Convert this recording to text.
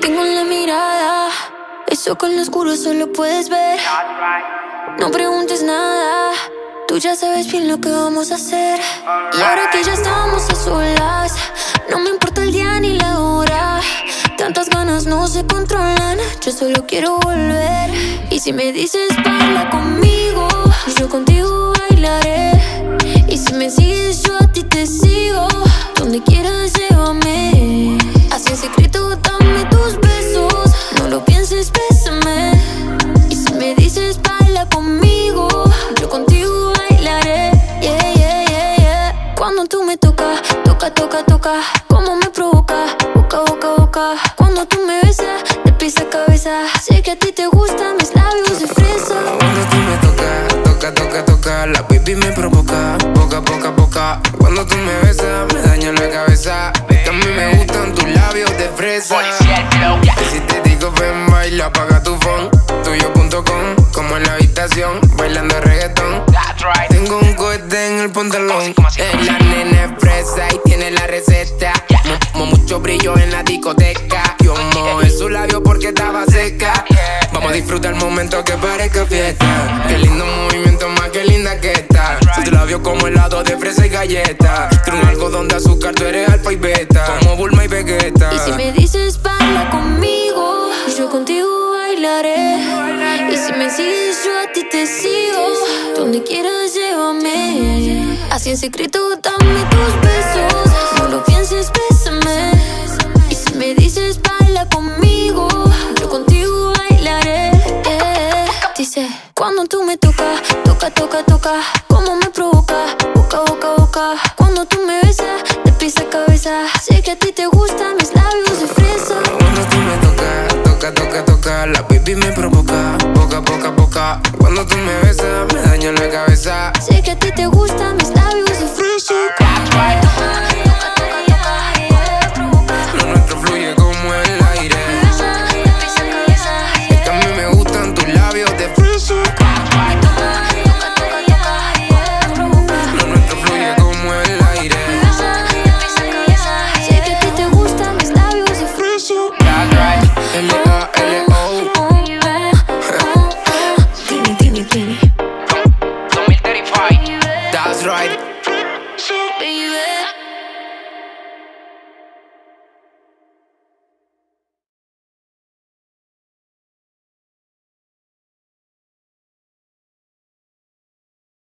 Tengo en la mirada, eso con lo oscuro solo puedes ver. No preguntes nada, tú ya sabes bien lo que vamos a hacer. Y ahora que ya estamos a solas, no me importa el día ni la hora. Tantas ganas no se controlan, yo solo quiero volver. Y si me dices baila conmigo, yo contigo bailaré. Y si me sigues, yo a ti te sigo. Donde quieras, llévame. Tú me tocas, toca, toca, toca. Como me provoca, boca, boca, boca. Cuando tú me besas, de pies a cabeza. Sé que a ti te gustan mis labios de fresa. Cuando tú me tocas, toca, toca, toca, la baby me provoca, poca, poca, poca. Cuando tú me besas, me daña la cabeza. Que a mí me gustan tus labios de fresa. Y si te digo ven, baila, apaga tu phone. Tuyo.com, como en la habitación, bailando reggaetón. Tengo un en el pantalón. Es la nena es fresa y tiene la receta. Mo- mo- mucho brillo en la discoteca. Yo mojé su labio porque estaba seca. Vamos a disfrutar el momento que parezca fiesta. Qué lindo movimiento, más que linda que está. Su labio como helado de fresa y galleta. Tiene un algodón de azúcar, tú eres alfa y beta. Como Bulma y Vegeta. Y si me dices baila conmigo, yo contigo bailaré. Y si me sigues, yo a ti te sigo. Donde quieras, Así en secreto, dame tus besos. No lo pienses, bésame. Y si me dices baila conmigo, yo contigo bailaré. Eh, Dice, cuando tú me tocas, toca, toca, toca. Como me provoca, boca, boca, boca. Cuando tú me besas, de pies a cabeza. Sé que a ti te gustan mis labios de fresa. Cuando tú me tocas, toca, toca, toca, la baby me provoca. Cuando tú me besas, me daña la cabeza. Sé que a ti te gustan mis labios right, that's right.